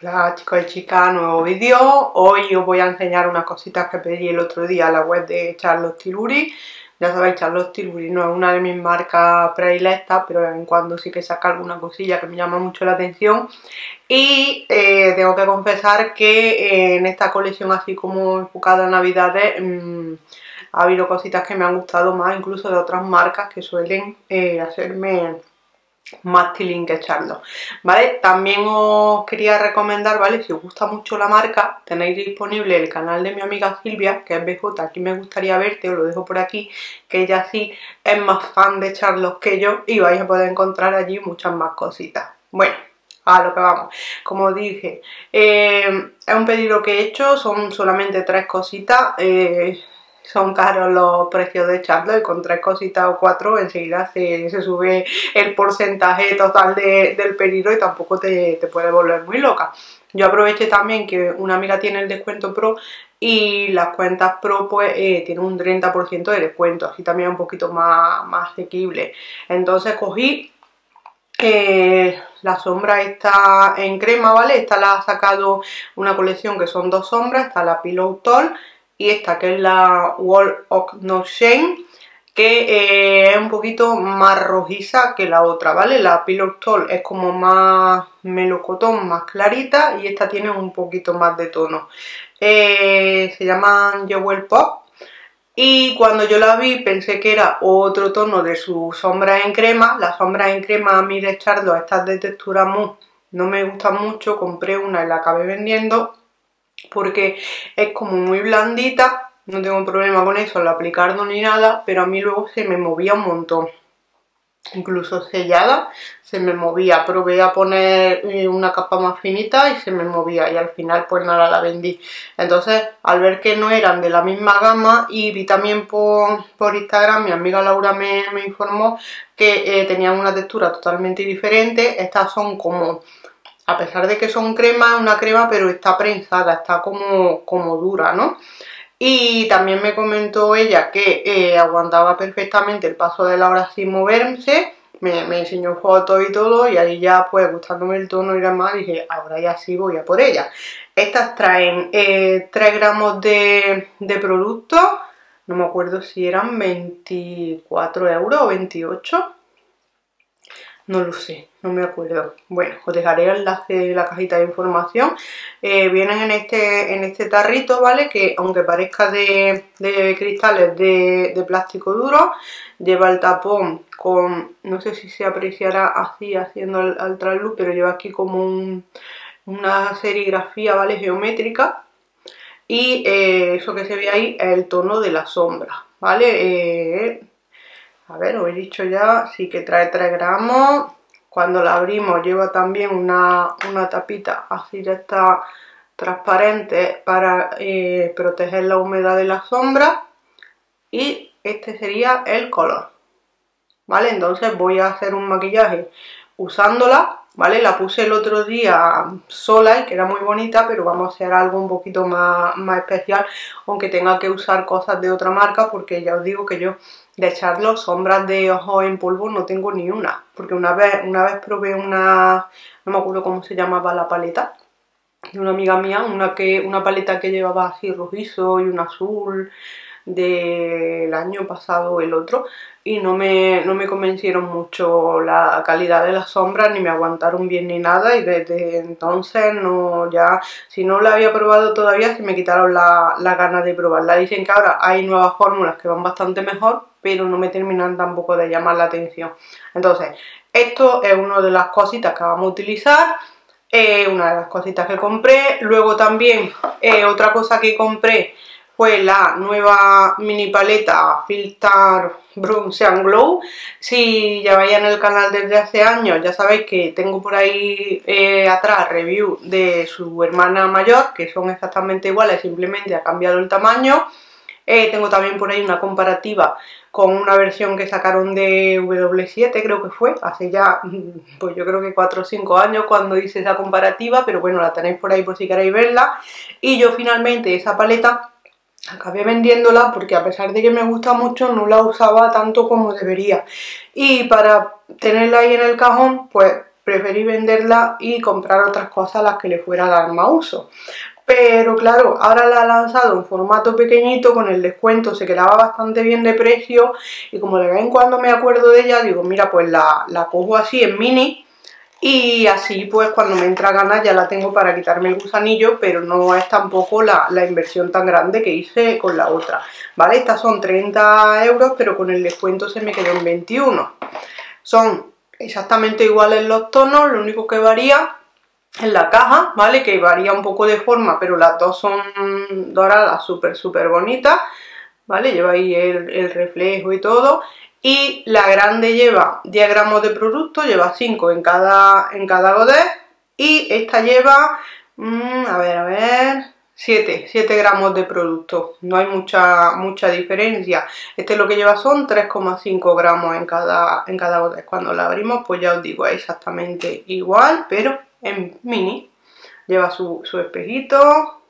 Hola chicos y chicas, nuevo vídeo. Hoy os voy a enseñar unas cositas que pedí el otro día a la web de Charlotte Tilbury. Ya sabéis, Charlotte Tilbury no es una de mis marcas predilectas, pero de vez en cuando sí que saca alguna cosilla que me llama mucho la atención. Y eh, tengo que confesar que eh, en esta colección así como enfocada a Navidades... Mmm, ha habido cositas que me han gustado más, incluso de otras marcas que suelen eh, hacerme más tilín que echarlo, ¿vale? También os quería recomendar, ¿vale? Si os gusta mucho la marca, tenéis disponible el canal de mi amiga Silvia, que es BJ, aquí me gustaría verte, os lo dejo por aquí, que ella sí es más fan de echarlos que yo y vais a poder encontrar allí muchas más cositas. Bueno, a lo que vamos. Como dije, eh, es un pedido que he hecho, son solamente tres cositas, eh, son caros los precios de Charlotte y con tres cositas o cuatro enseguida se, sube el porcentaje total del pedido y tampoco te, te puede volver muy loca. Yo aproveché también que una amiga tiene el descuento pro y las cuentas pro pues eh, tienen un 30% de descuento, así también un poquito más, más asequible. Entonces cogí eh, la sombra está en crema, ¿vale? Esta la ha sacado una colección que son dos sombras, está la Pillow Tall y esta que es la Wall of No Shame que eh, es un poquito más rojiza que la otra, ¿vale? La Pillow Tall es como más melocotón, más clarita y esta tiene un poquito más de tono. Eh, se llaman Jewel Pop y cuando yo la vi pensé que era otro tono de su sombra en crema. Las sombras en crema de echarlo, estas de textura mousse, no me gustan mucho. Compré una y la acabé vendiendo porque es como muy blandita, no tengo problema con eso al aplicarlo ni nada, pero a mí luego se me movía un montón. Incluso sellada se me movía, probé a poner eh, una capa más finita y se me movía y al final pues nada la vendí. Entonces al ver que no eran de la misma gama y vi también por, Instagram, mi amiga Laura me, informó que eh, tenían una textura totalmente diferente. Estas son como a pesar de que son cremas, una crema, pero está prensada, está como, como dura, ¿no? Y también me comentó ella que eh, aguantaba perfectamente el paso de la hora sin moverse, me, enseñó fotos y todo, y ahí ya pues gustándome el tono y demás, dije, ahora ya sí voy a por ella. Estas traen 3 eh, gramos de, de producto, no me acuerdo si eran 24 euros o 28, no lo sé, no me acuerdo. Bueno, os dejaré el enlace de la cajita de información. Eh, vienen en este, en este tarrito, ¿vale? Que aunque parezca de, cristales de, plástico duro, lleva el tapón con, no sé si se apreciará así haciendo el, al trasluz, pero lleva aquí como una serigrafía, ¿vale? Geométrica. Y eh, eso que se ve ahí es el tono de la sombra, ¿vale? Eh, a ver, os he dicho ya, sí que trae 3 gramos. Cuando la abrimos lleva también una, tapita así ya está transparente para eh, proteger la humedad de la sombra. Y este sería el color. ¿Vale? Entonces voy a hacer un maquillaje usándola ¿vale? La puse el otro día sola y que era muy bonita, pero vamos a hacer algo un poquito más, más especial, aunque tenga que usar cosas de otra marca, porque ya os digo que yo de echarlo sombras de ojos en polvo no tengo ni una, porque una vez, una vez probé una, no me acuerdo cómo se llamaba la paleta, de una amiga mía, una, que, una paleta que llevaba así rojizo y un azul, del año pasado el otro y no me, no me convencieron mucho la calidad de las sombras ni me aguantaron bien ni nada y desde entonces no ya si no la había probado todavía se me quitaron las la ganas de probarla. Dicen que ahora hay nuevas fórmulas que van bastante mejor pero no me terminan tampoco de llamar la atención entonces esto es una de las cositas que vamos a utilizar eh, una de las cositas que compré luego también eh, otra cosa que compré fue la nueva mini paleta Filter Bronze and Glow. Si ya vais en el canal desde hace años, ya sabéis que tengo por ahí eh, atrás review de su hermana mayor, que son exactamente iguales, simplemente ha cambiado el tamaño. Eh, tengo también por ahí una comparativa con una versión que sacaron de W7, creo que fue, hace ya, pues yo creo que 4 o 5 años cuando hice esa comparativa, pero bueno, la tenéis por ahí por si queréis verla. Y yo finalmente esa paleta acabé vendiéndola porque a pesar de que me gusta mucho no la usaba tanto como debería y para tenerla ahí en el cajón pues preferí venderla y comprar otras cosas a las que le fuera a dar más uso. Pero claro, ahora la ha lanzado en formato pequeñito, con el descuento se quedaba bastante bien de precio y como de vez en cuando me acuerdo de ella, digo, mira, pues la, la cojo así en mini y así pues cuando me entra ganas ya la tengo para quitarme el gusanillo, pero no es tampoco la, la, inversión tan grande que hice con la otra, ¿vale? Estas son 30 euros, pero con el descuento se me quedó en 21. Son exactamente iguales los tonos, lo único que varía en la caja, ¿vale? Que varía un poco de forma, pero las dos son doradas, súper, súper bonitas, ¿vale? Lleva ahí el, reflejo y todo. Y la grande lleva 10 gramos de producto, lleva 5 en cada, en cada godet. Y esta lleva, mm, a ver, a ver, 7, 7 gramos de producto. No hay mucha, mucha diferencia. Este lo que lleva son 3,5 gramos en cada, en cada. Cuando la abrimos, pues ya os digo, es exactamente igual, pero en mini. Lleva su, espejito.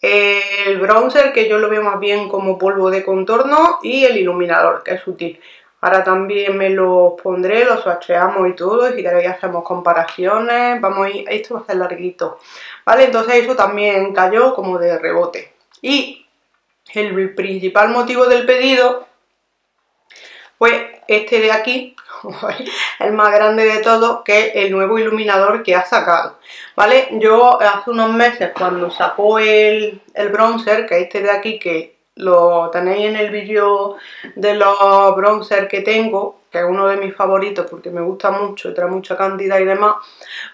El bronzer, que yo lo veo más bien como polvo de contorno. Y el iluminador, que es sutil. Ahora también me los pondré, los swatcheamos y todo. Y si queréis hacemos comparaciones. Vamos a ir, esto va a ser larguito. ¿Vale? Entonces eso también cayó como de rebote. Y el principal motivo del pedido fue este de aquí, el más grande de todos, que el nuevo iluminador que ha sacado, ¿vale? Yo hace unos meses cuando sacó el, el bronzer, que es este de aquí, que lo tenéis en el vídeo de los bronzer que tengo, que es uno de mis favoritos porque me gusta mucho trae mucha cantidad y demás,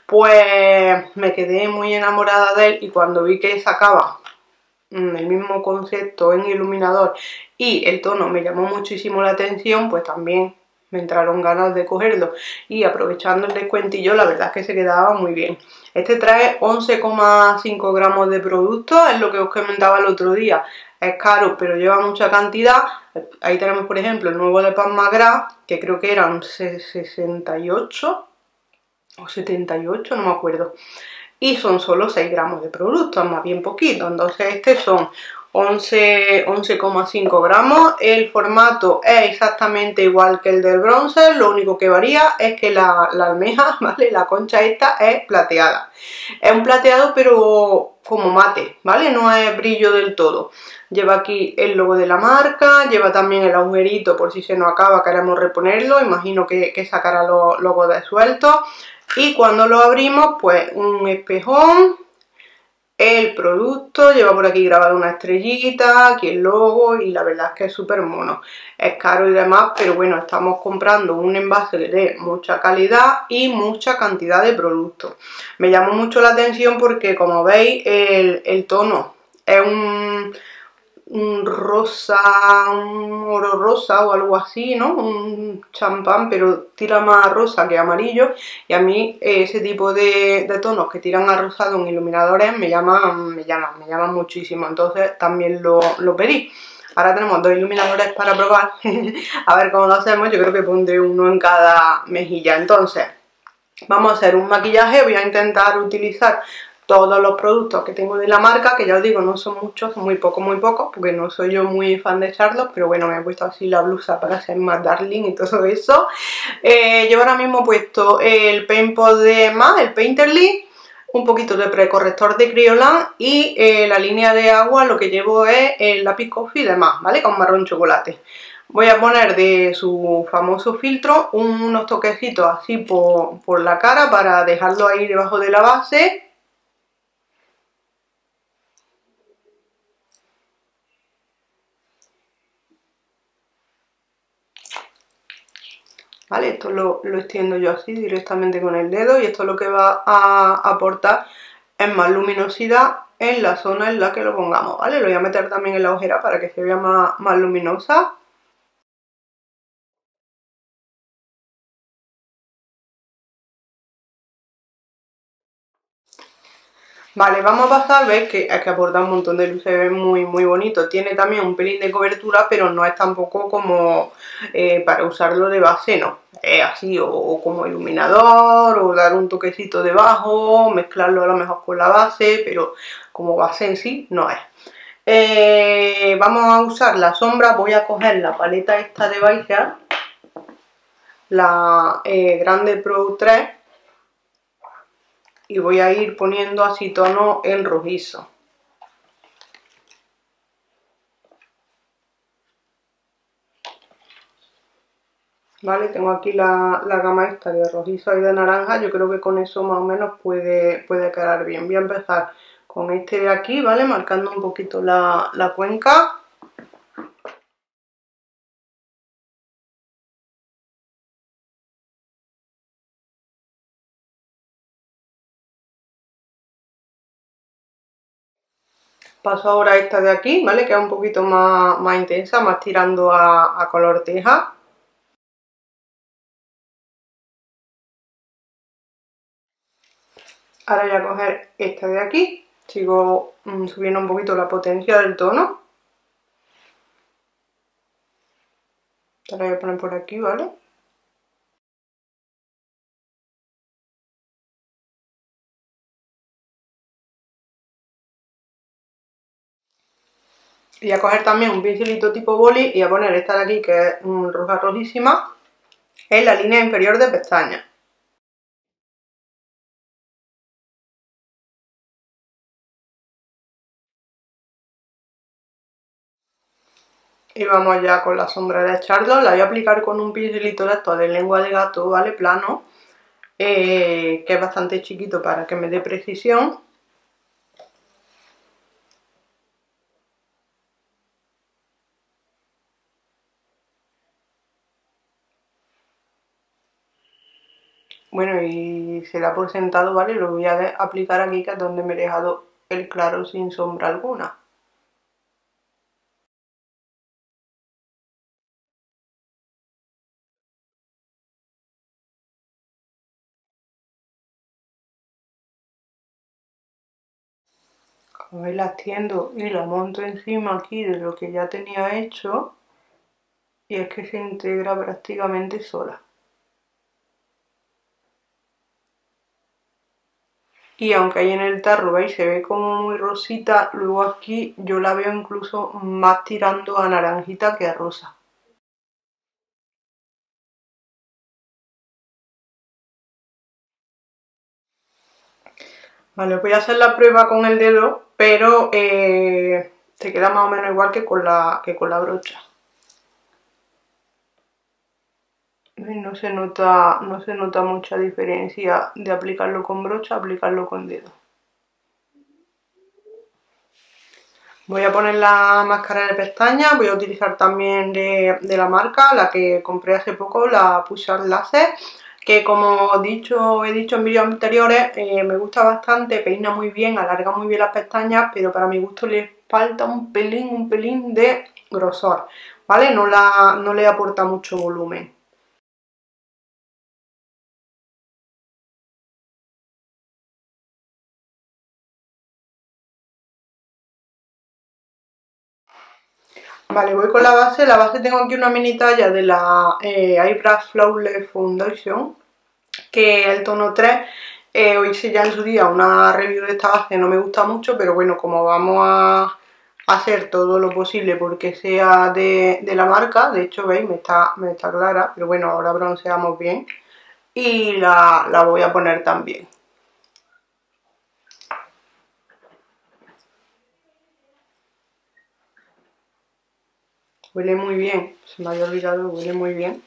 pues me quedé muy enamorada de él y cuando vi que sacaba mm, el mismo concepto en iluminador y el tono me llamó muchísimo la atención, pues también me entraron ganas de cogerlo y aprovechando el descuentillo la verdad es que se quedaba muy bien. Este trae 11,5 gramos de producto, es lo que os comentaba el otro día, es caro pero lleva mucha cantidad. Ahí tenemos por ejemplo el nuevo de Pan Magra, que creo que eran 68 o 78, no me acuerdo. Y son solo 6 gramos de producto, más bien poquito, entonces este son 11,5 gramos. El formato es exactamente igual que el del bronzer, lo único que varía es que la, almeja, ¿vale? La concha esta es plateada. Es un plateado pero como mate, ¿vale? No es brillo del todo. Lleva aquí el logo de la marca, lleva también el agujerito por si se nos acaba, queremos reponerlo, imagino que, sacará los logos de suelto. Y cuando lo abrimos, pues un espejón, el producto, lleva por aquí grabado una estrellita, aquí el logo y la verdad es que es súper mono. Es caro y demás, pero bueno, estamos comprando un envase de mucha calidad y mucha cantidad de producto. Me llamó mucho la atención porque como veis el, el tono es un un rosa, un oro rosa o algo así, ¿no? Un champán, pero tira más rosa que amarillo. Y a mí ese tipo de, tonos que tiran a rosado en iluminadores me llaman, me llaman, me llaman muchísimo. Entonces también lo, lo pedí. Ahora tenemos dos iluminadores para probar. a ver cómo lo hacemos. Yo creo que pondré uno en cada mejilla. Entonces, vamos a hacer un maquillaje. Voy a intentar utilizar todos los productos que tengo de la marca, que ya os digo, no son muchos, muy pocos, muy pocos, porque no soy yo muy fan de Charlotte, pero bueno, me he puesto así la blusa para ser más darling y todo eso. Eh, yo ahora mismo he puesto el Paint de más, el Painterly, un poquito de precorrector de Criolan y eh, la línea de agua lo que llevo es el lápiz coffee de más, ¿vale? Con marrón chocolate. Voy a poner de su famoso filtro unos toquecitos así por, por la cara para dejarlo ahí debajo de la base ¿vale? Esto lo, extiendo yo así directamente con el dedo y esto lo que va a aportar es más luminosidad en la zona en la que lo pongamos, ¿vale? Lo voy a meter también en la ojera para que se vea más, más luminosa. Vale, vamos a pasar, ves que es que aporta un montón de luz, se ve muy muy bonito. Tiene también un pelín de cobertura, pero no es tampoco como eh, para usarlo de base, no. Es así, o, como iluminador, o dar un toquecito debajo, mezclarlo a lo mejor con la base, pero como base en sí no es. Eh, vamos a usar la sombra, voy a coger la paleta esta de Baiser la eh, Grande Pro 3 y voy a ir poniendo así tono en rojizo. ¿Vale? Tengo aquí la, gama esta de rojizo y de naranja, yo creo que con eso más o menos puede, puede quedar bien. Voy a empezar con este de aquí, ¿vale? Marcando un poquito la, la cuenca. Paso ahora a esta de aquí, ¿vale? Que es un poquito más, más intensa, más tirando a, color teja. Ahora voy a coger esta de aquí, sigo mm, subiendo un poquito la potencia del tono. Ahora voy a poner por aquí, ¿vale? Voy a coger también un pincelito tipo boli y a poner esta de aquí que es roja rojísima en la línea inferior de pestaña. Y vamos ya con la sombra de Charlotte, la voy a aplicar con un pincelito de esto de lengua de gato, ¿vale? Plano, eh, que es bastante chiquito para que me dé precisión. Bueno, y se da por sentado, ¿vale? Lo voy a aplicar aquí, que es donde me he dejado el claro sin sombra alguna. Veis la extiendo y la monto encima aquí de lo que ya tenía hecho y es que se integra prácticamente sola. Y aunque ahí en el tarro veis se ve como muy rosita, luego aquí yo la veo incluso más tirando a naranjita que a rosa. Vale, voy a hacer la prueba con el dedo, pero eh, te queda más o menos igual que con la, que con la brocha. No se nota, no se nota mucha diferencia de aplicarlo con brocha a aplicarlo con dedo. Voy a poner la máscara de pestañas, voy a utilizar también de, la marca, la que compré hace poco, la Push Art Laser, que como he dicho, he dicho en vídeos anteriores, eh, me gusta bastante, peina muy bien, alarga muy bien las pestañas, pero para mi gusto le falta un pelín, un pelín de grosor, ¿vale? No, la, no le aporta mucho volumen. Vale, voy con la base. La base tengo aquí una mini talla de la eh, Eyebrows Flawless Foundation, que el tono 3. Eh, hice ya en su día una review de esta base, no me gusta mucho, pero bueno, como vamos a hacer todo lo posible porque sea de, la marca, de hecho, veis, me está, me está clara, pero bueno, ahora bronceamos bien. Y la, la voy a poner también. Huele muy bien, se me había olvidado, huele muy bien.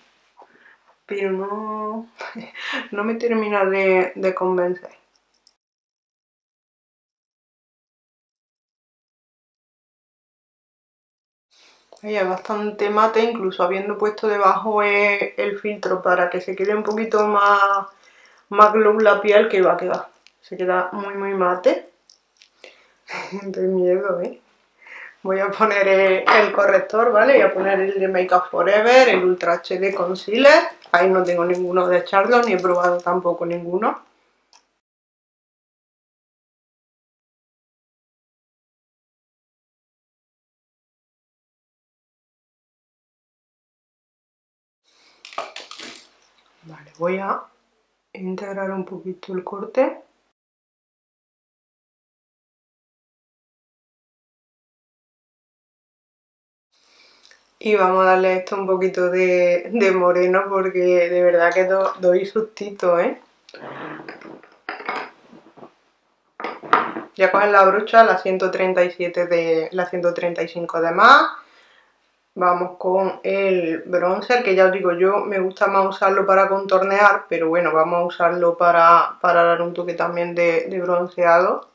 Pero no, no me termina de, de convencer. es bastante mate, incluso habiendo puesto debajo el filtro para que se quede un poquito más, más glow la piel que va a quedar. Se queda muy muy mate. Tengo miedo, ¿eh? Voy a poner el corrector, ¿vale? Voy a poner el de Make Up Forever, el Ultra HD Concealer. Ahí no tengo ninguno de Charlotte, ni he probado tampoco ninguno. Vale, voy a integrar un poquito el corte. Y vamos a darle esto un poquito de, moreno porque de verdad que doy sustito, ¿eh? Voy a coger la brocha, la 137 de la 135 de más. Vamos con el bronzer, que ya os digo, yo me gusta más usarlo para contornear, pero bueno, vamos a usarlo para, dar un toque también de, de bronceado.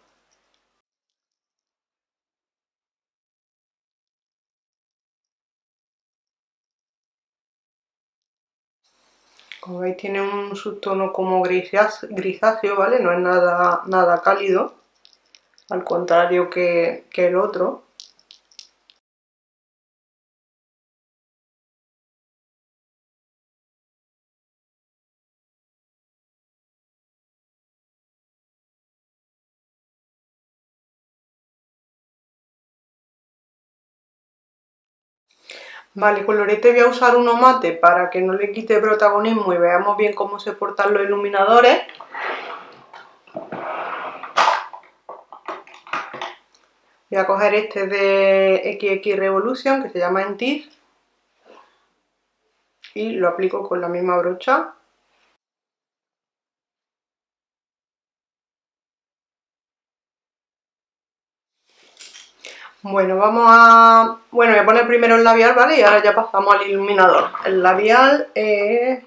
Como tiene un subtono como grisáceo, ¿vale? No es nada, nada cálido, al contrario que, que el otro. Vale, colorete voy a usar uno mate para que no le quite protagonismo y veamos bien cómo se portan los iluminadores. Voy a coger este de XX Revolution que se llama Entis y lo aplico con la misma brocha Bueno, vamos a... Bueno, voy a poner primero el labial, ¿vale? Y ahora ya pasamos al iluminador. El labial eh,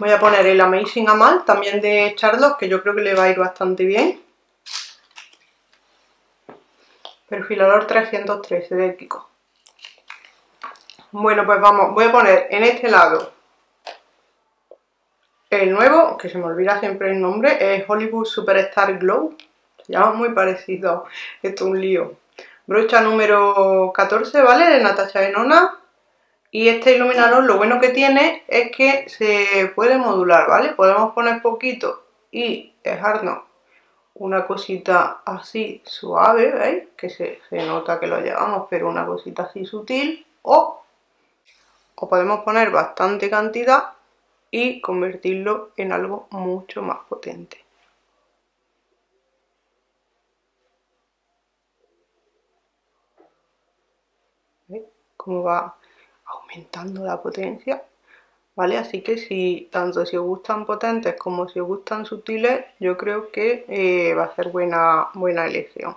Voy a poner el Amazing Amal, también de Charlotte, que yo creo que le va a ir bastante bien. Perfilador 313 de Kiko. Bueno, pues vamos, voy a poner en este lado el nuevo, que se me olvida siempre el nombre, es Hollywood Superstar Glow ya muy parecido, esto es un lío. Brocha número 14, ¿vale? De Natasha Enona. Y este iluminador lo bueno que tiene es que se puede modular, ¿vale? Podemos poner poquito y dejarnos una cosita así suave, ¿veis? Que se, se nota que lo llevamos, pero una cosita así sutil. O, o podemos poner bastante cantidad y convertirlo en algo mucho más potente. Cómo va aumentando la potencia ¿vale? Así que si tanto si os gustan potentes como si os gustan sutiles, yo creo que eh, va a ser buena, buena elección.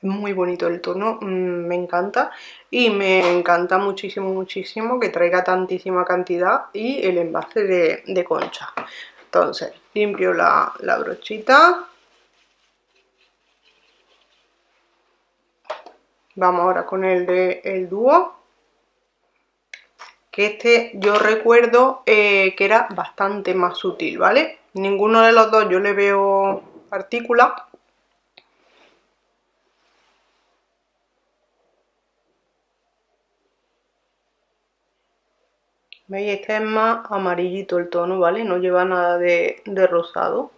Es muy bonito el tono, mm, me encanta y me encanta muchísimo, muchísimo que traiga tantísima cantidad y el envase de, concha. Entonces, limpio la, la brochita Vamos ahora con el de el dúo. Que este yo recuerdo eh, que era bastante más sutil, ¿vale? Ninguno de los dos yo le veo partículas. ¿Veis? Este es más amarillito el tono, ¿vale? No lleva nada de rosado.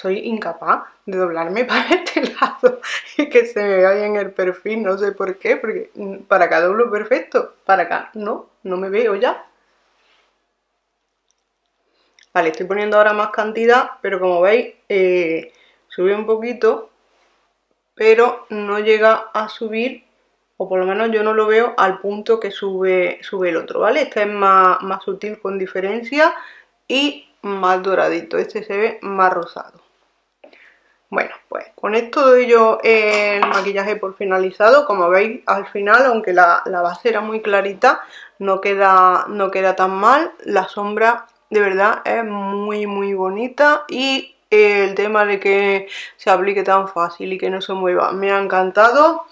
Soy incapaz de doblarme para este lado y que se me vea en el perfil, no sé por qué, porque para acá doblo perfecto, para acá no, no me veo ya. Vale, estoy poniendo ahora más cantidad, pero como veis, eh, sube un poquito, pero no llega a subir, o por lo menos yo no lo veo al punto que sube, sube el otro, ¿vale? Este es más, más sutil con diferencia y más doradito, este se ve más rosado. Bueno, pues con esto doy yo el maquillaje por finalizado. Como veis, al final, aunque la, base era muy clarita, no queda, no queda tan mal. La sombra, de verdad, es muy, muy bonita. Y el tema de que se aplique tan fácil y que no se mueva, me ha encantado.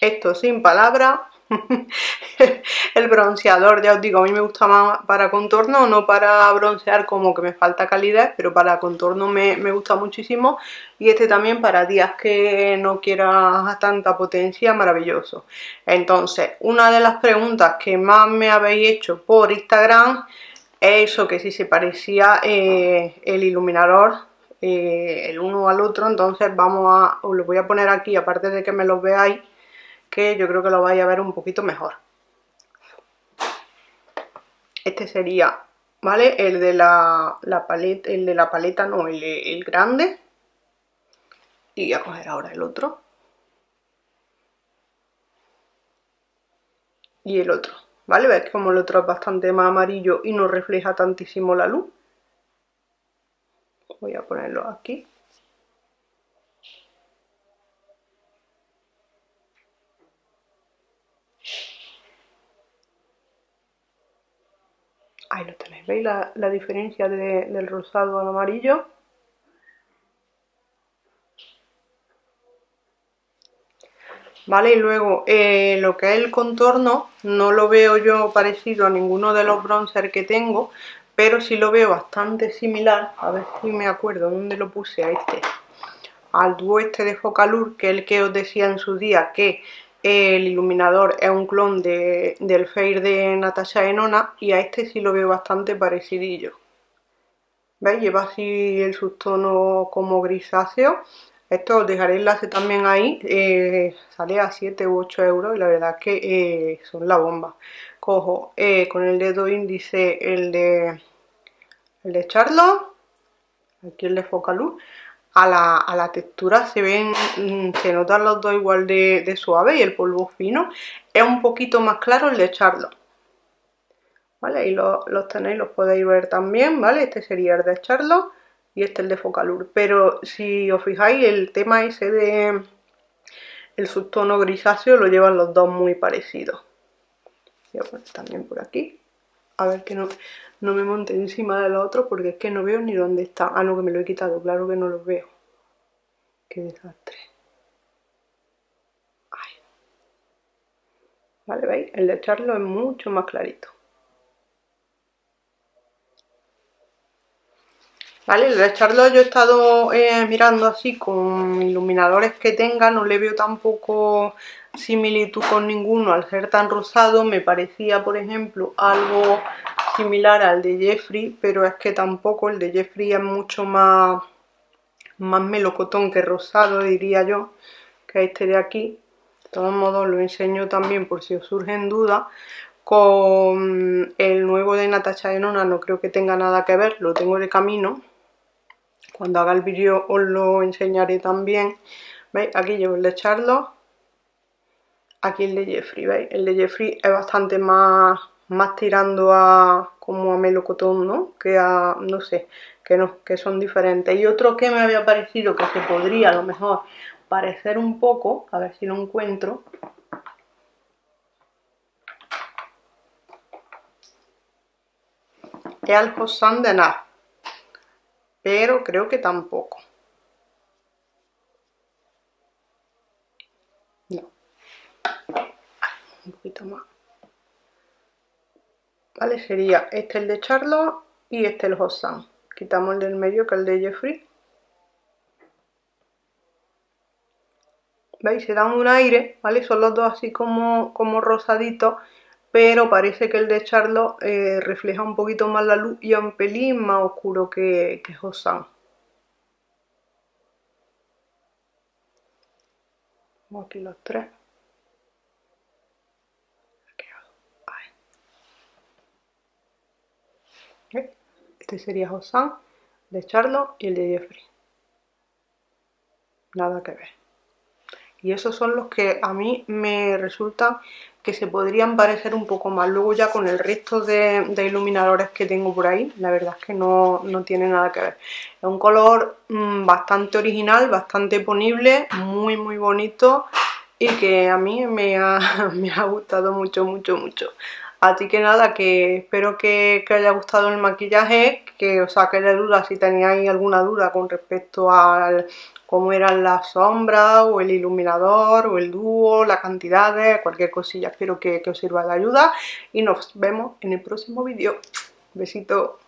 Esto sin palabras. el bronceador, ya os digo, a mí me gusta más para contorno, no para broncear como que me falta calidad, pero para contorno me, gusta muchísimo y este también para días que no quiera tanta potencia, maravilloso. Entonces, una de las preguntas que más me habéis hecho por Instagram es eso, que si se parecía eh, el iluminador eh, el uno al otro, entonces vamos a, os lo voy a poner aquí, aparte de que me los veáis, que yo creo que lo vais a ver un poquito mejor. este sería, ¿vale? El de la, paleta, el de la paleta no, el, el grande. Y voy a coger ahora el otro. Y el otro, ¿vale? ¿Ves como el otro es bastante más amarillo y no refleja tantísimo la luz? Voy a ponerlo aquí. Ahí lo tenéis, ¿veis la, diferencia del rosado al amarillo? ¿Vale? Y luego eh, lo que es el contorno no lo veo yo parecido a ninguno de los bronzers que tengo, pero sí lo veo bastante similar, a ver si me acuerdo dónde lo puse a este, al dúo este de Focalur, que es el que os decía en su día que el iluminador es un clon del Fair de Natasha Enona y a este sí lo veo bastante parecidillo. ¿Veis? Lleva así el subtono como grisáceo. Esto os dejaré el enlace también ahí. Eh, sale a 7 u 8 euros y la verdad que eh, son la bomba. Cojo eh, con el dedo índice el de, el de Charlotte. Aquí el de Focalur a la, textura se ven, mm, se notan los dos igual de, suave y el polvo fino es un poquito más claro el de echarlo ¿Vale? Ahí los, tenéis, los podéis ver también, ¿vale? Este sería el de echarlo y este el de Focalur. Pero si os fijáis, el tema ese de el subtono grisáceo lo llevan los dos muy parecidos. Voy a poner también por aquí. A ver que no, no me monte encima del otro porque es que no veo ni dónde está. Ah, no, que me lo he quitado, claro que no lo veo. Qué desastre. Vale, ¿veis? El de echarlo es mucho más clarito. Vale, el de echarlo yo he estado eh, mirando así con iluminadores que tenga, no le veo tampoco similitud con ninguno al ser tan rosado, me parecía por ejemplo algo similar al de Jeffrey, pero es que tampoco el de Jeffrey es mucho más, más melocotón que rosado, diría yo, que este de aquí. De todos modos lo enseño también por si os surgen dudas. Con el nuevo de Natasha Enona no creo que tenga nada que ver, lo tengo de camino. Cuando haga el vídeo os lo enseñaré también. ¿Veis? Aquí llevo el de Charlotte. Aquí el de Jeffrey, ¿veis? El de Jeffrey es bastante más más tirando a como a melocotón, ¿no? Que a, no sé, que no, que son diferentes. Y otro que me había parecido que se podría a lo mejor parecer un poco, a ver si lo encuentro. Es al Hosan de nada, pero creo que tampoco. No. Un poquito más. ¿Vale? Sería este el de Charlotte y este el Hosan. Quitamos el del medio que es el de Jeffrey. ¿Veis? Se dan un aire, ¿vale? Son los dos así como, como rosaditos, pero parece que el de Charlotte eh, refleja un poquito más la luz y un pelín más oscuro que, que Hosan. Aquí los tres. Este sería Hosan, de Charlo y el de Jeffrey. Nada que ver. Y esos son los que a mí me resultan que se podrían parecer un poco más. Luego ya con el resto de, iluminadores que tengo por ahí, la verdad es que no, tiene nada que ver. Es un color mm, bastante original, bastante ponible, muy muy bonito y que a mí me ha, me ha gustado mucho, mucho, mucho. Así que nada, que espero que, que, haya gustado el maquillaje, que os saque de dudas si teníais alguna duda con respecto a cómo eran las sombras o el iluminador o el dúo, las cantidades, cualquier cosilla. Espero que os sirva de ayuda y nos vemos en el próximo vídeo. Besito.